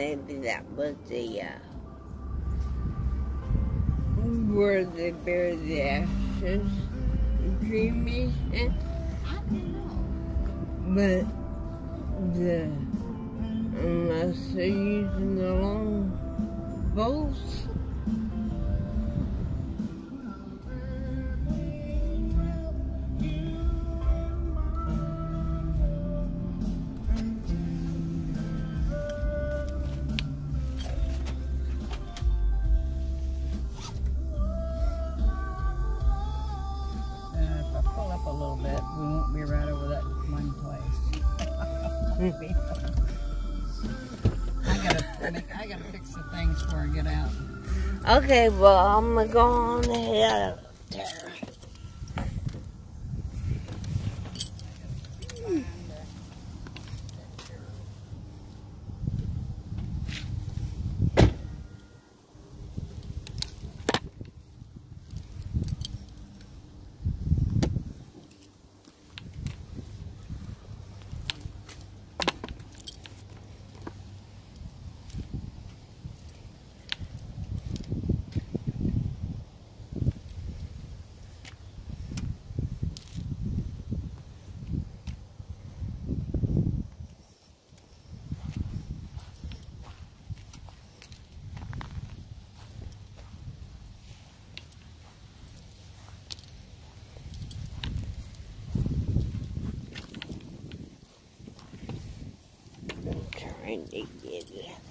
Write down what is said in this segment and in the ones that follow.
maybe that was the, uh, where they bury the ashes, cremation, I don't know. but the, unless they're using the long boats, Okay, well, I'm gonna go on ahead up there. I'm trying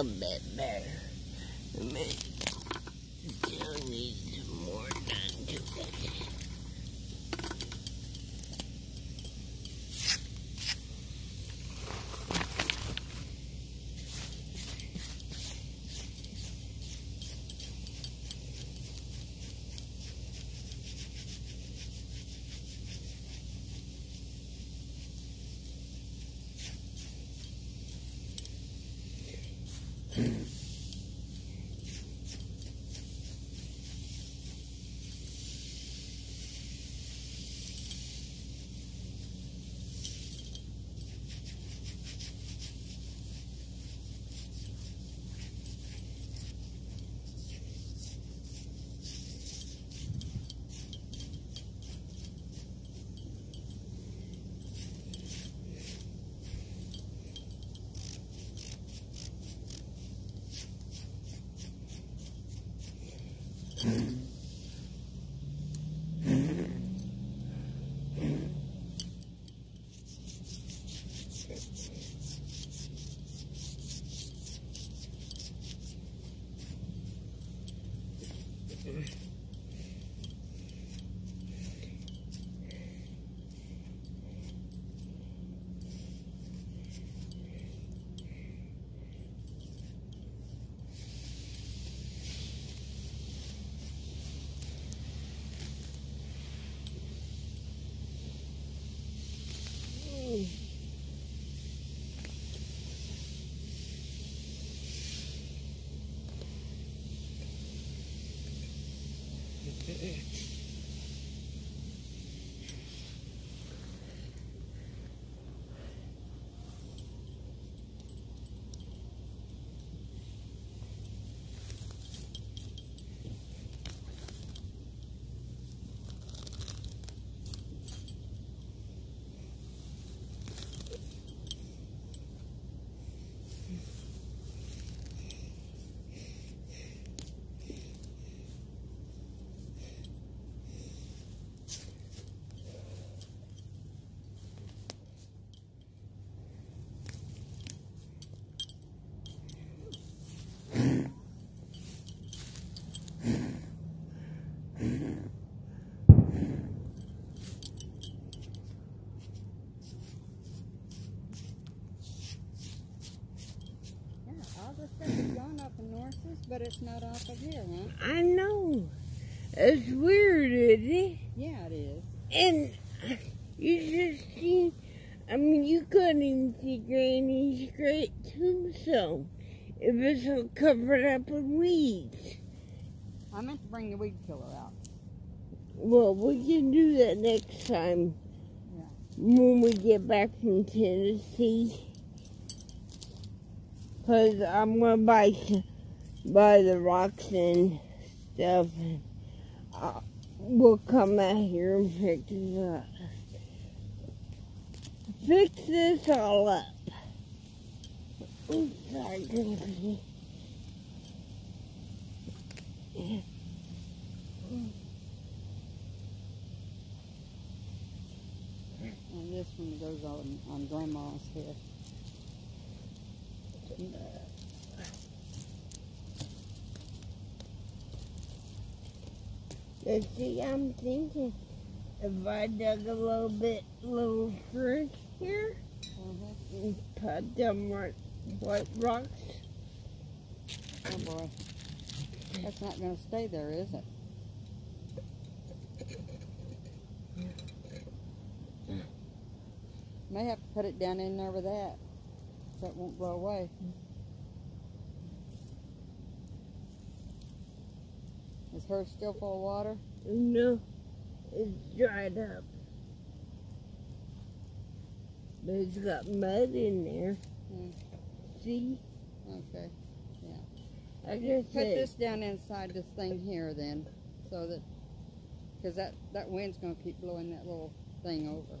a but it's not off of here, huh? I know. It's weird, isn't it? Yeah, it is. And you just see, I mean, you couldn't even see Granny's great tombstone. It was all covered up with weeds. I meant to bring the weed killer out. Well, we can do that next time. Yeah. When we get back from Tennessee. Because I'm going to buy, s- buy the rocks and stuff. And uh, we'll come out here and fix it up. Fix this all up. Oops, sorry, Grandpa. And this one goes on, on Grandma's head. Let's see, I'm thinking if I dug a little bit, little first here, Uh-huh. and put them right, white rocks. Oh boy. That's not going to stay there, is it? May have to put it down in there with that, so it won't blow away. Hers still full of water? No, it's dried up. But it's got mud in there. Hmm. See? Okay. Yeah. I just Put said, this down inside this thing here then, so that, because that, that wind's going to keep blowing that little thing over.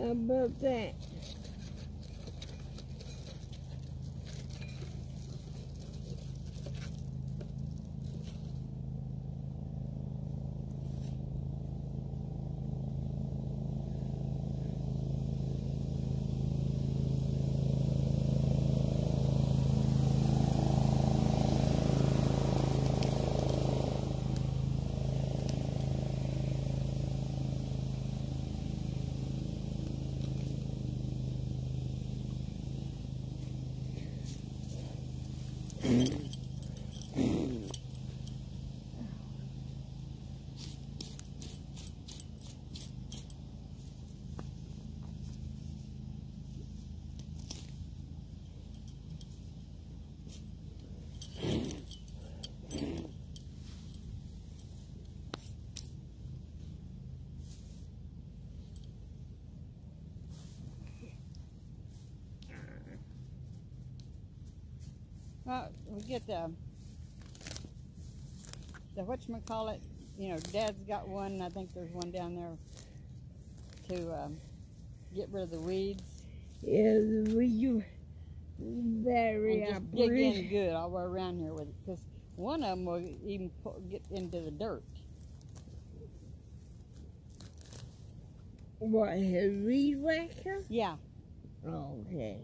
About that? Well, we get the the whatchamacallit, you know, Dad's got one. I think there's one down there to um, get rid of the weeds. Yeah, we video very and just dig in good all the way around here with it, because one of them will even get into the dirt. What, his weed whacker? Yeah, Okay.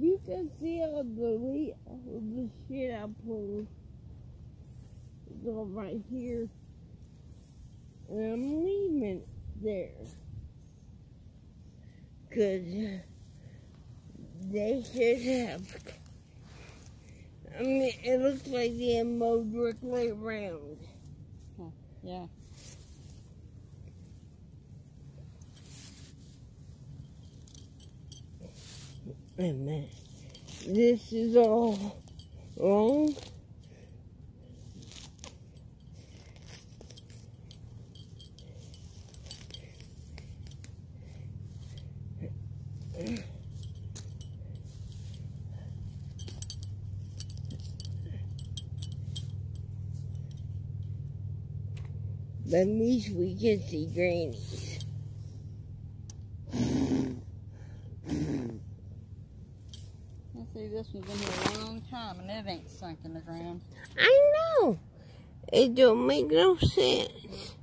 You can see all the we all the shit I pulled. It's all right here. And I'm leaving it there. Cause they should have I mean, it looks like they mowed directly around. yeah. And this, this is all wrong. At least we can see grannies. One's been here a long time and it ain't sunk in the ground. I know. It don't make no sense.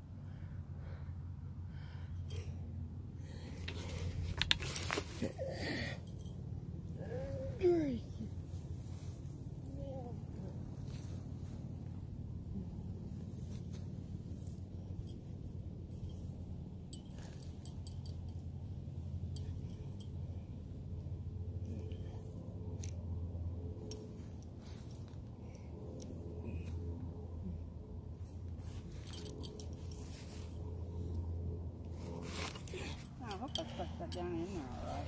I hope I stuck that down in there all right.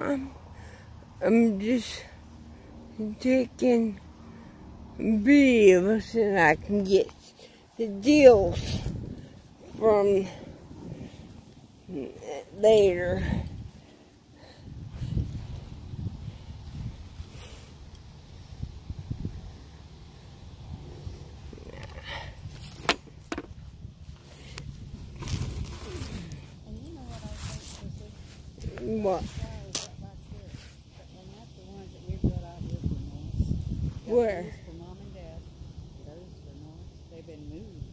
I'm, I'm just taking videos and I can get the deals from later. And you know what I think, Sissy? What? Flowers up back here. And that's the ones that we've got out here for Norris. Got Where? those For mom and dad. Those for Norris. They've been moved.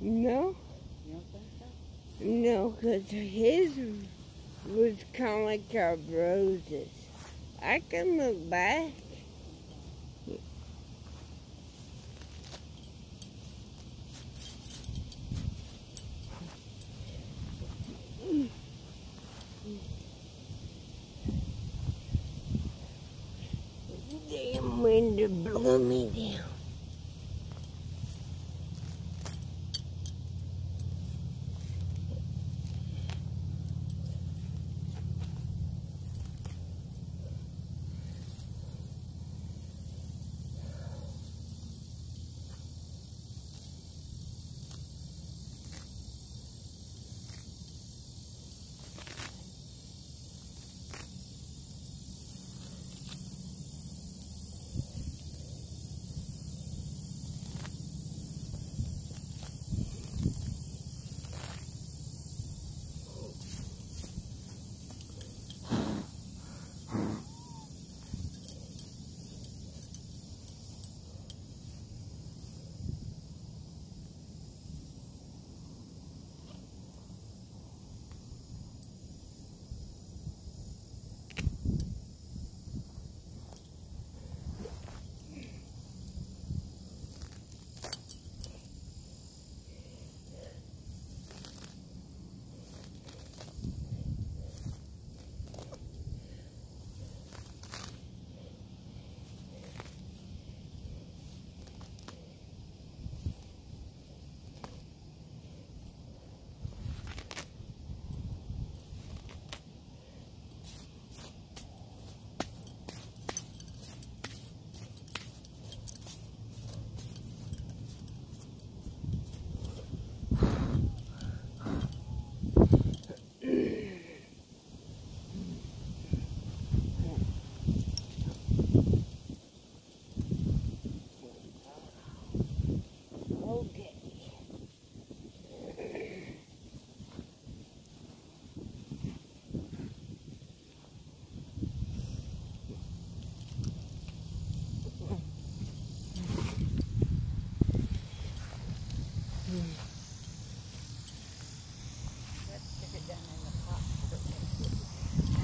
No, You don't think so? no, because his was kind of like our roses. I can look back. Damn wind to blow me down.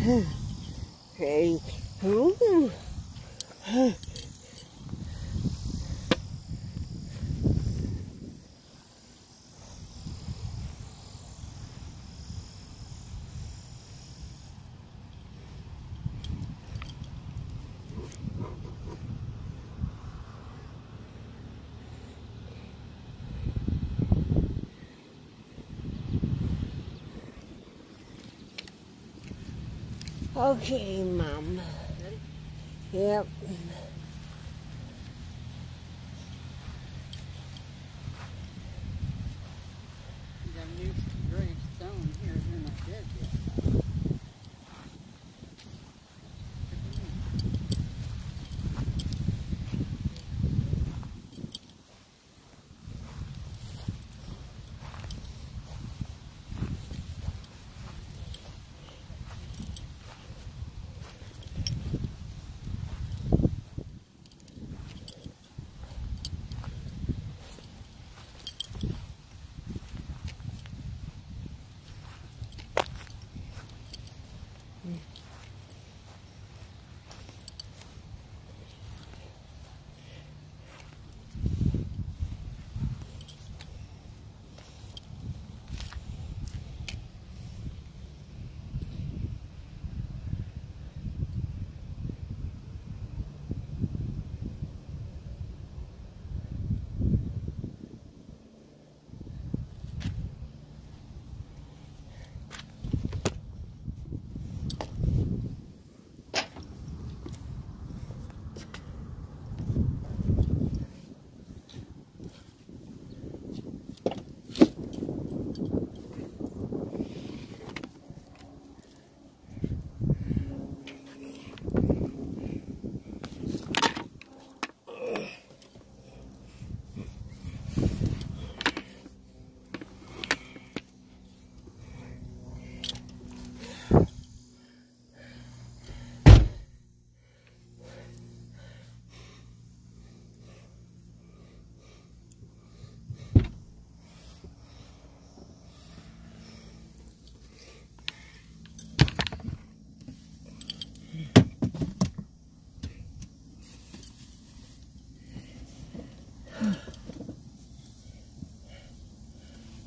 Hey, ooh. Okay, Mom. Yep. mm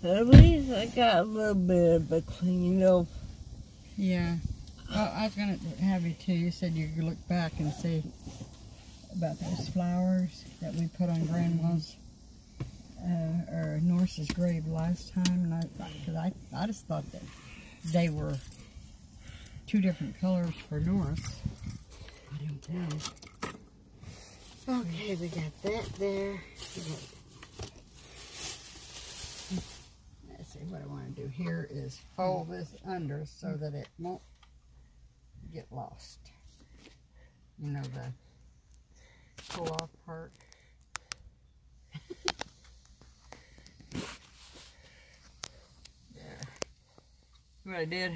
At least I got a little bit of a clean up. Yeah. Well, I was going to have you too. You said you could look back and see about those flowers that we put on Grandma's uh, or Norris's grave last time. And I, I, I just thought that they were two different colors for Norse. I don't know. Okay, we got that there. We got Let's see, what I want to do here is fold this under so that it won't get lost. You know, the pull off part. there. What I did?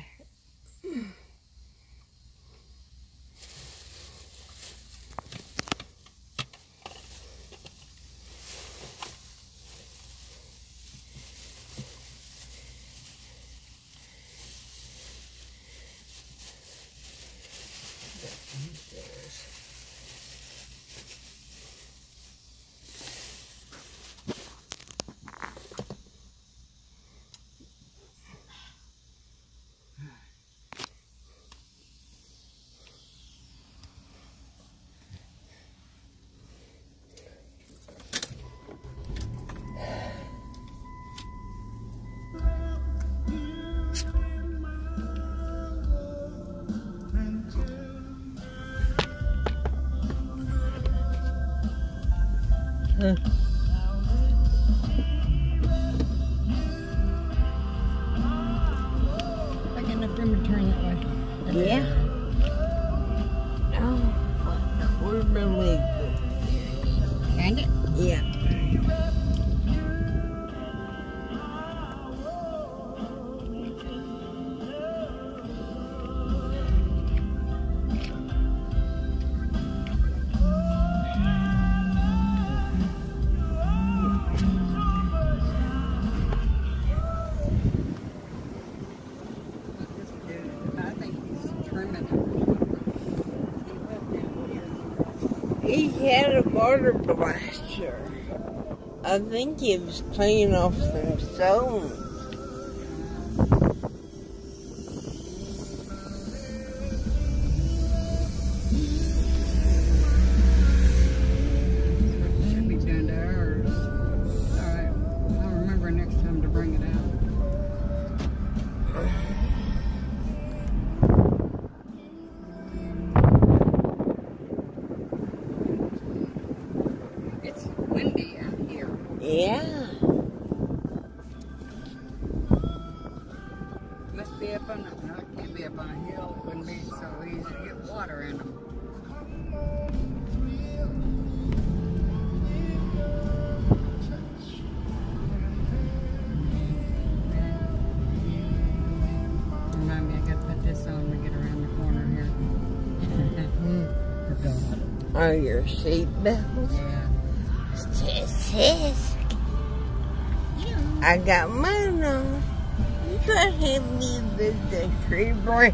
Water blaster. I think he was playing off some stones. Windy out here. Yeah. Must be up on a, no, it can't be up on a hill. It wouldn't be so easy to get water in them. Remind me, I I got mine on. You gotta hit me with the tree branch.